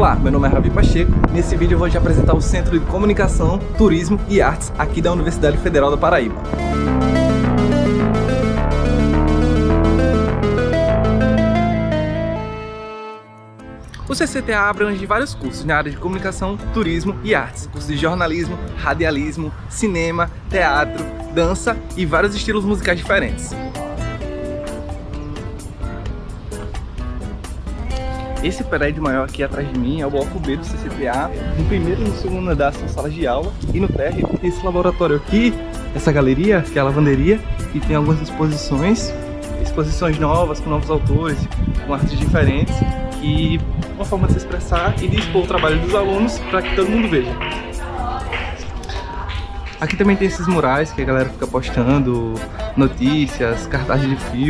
Olá, meu nome é Ravi Pacheco. Nesse vídeo eu vou te apresentar o Centro de Comunicação, Turismo e Artes aqui da Universidade Federal da Paraíba. O CCTA abrange vários cursos na área de comunicação, turismo e artes. Cursos de jornalismo, radialismo, cinema, teatro, dança e vários estilos musicais diferentes. Esse prédio maior aqui atrás de mim é o bloco B do CCTA. No primeiro e no segundo andar são salas de aula. E no térreo, esse laboratório aqui, essa galeria, que é a lavanderia, e tem algumas exposições, exposições novas, com novos autores, com artes diferentes, e uma forma de se expressar e de expor o trabalho dos alunos para que todo mundo veja. Aqui também tem esses murais que a galera fica postando notícias, cartazes de filme.